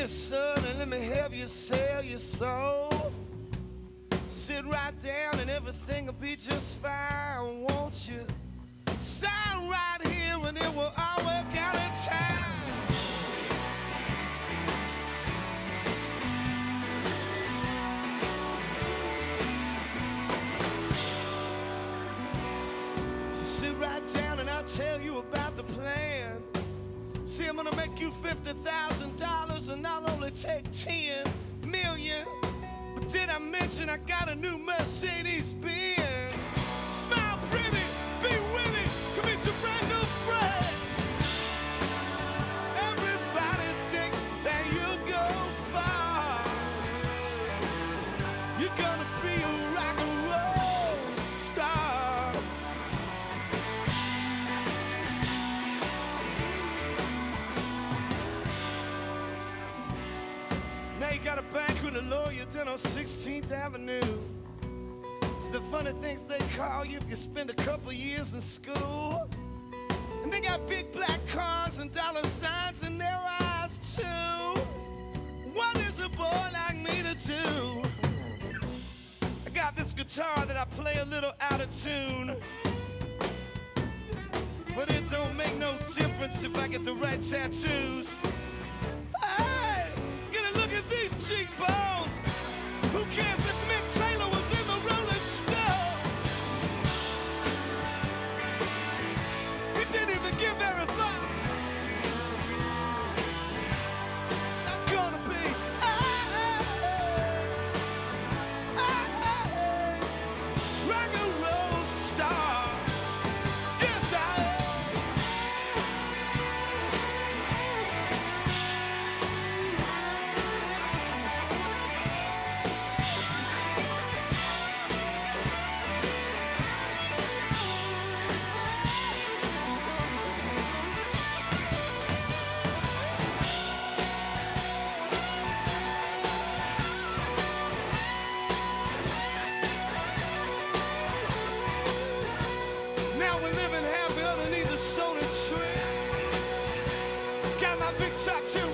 here, son, and let me help you sell your soul. Sit right down and everything will be just fine, won't you? Sign right here and it will all work out in time. So sit right down and I'll tell you about the plan. See, I'm gonna make you 50,000 take ten million. But did I mention I got a new Mercedes Benz? Now got a a lawyer down on 16th Avenue. It's the funny things they call you if you spend a couple years in school. And they got big black cars and dollar signs in their eyes too. What is a boy like me to do? I got this guitar that I play a little out of tune. But it don't make no difference if I get the right tattoos. Big top 10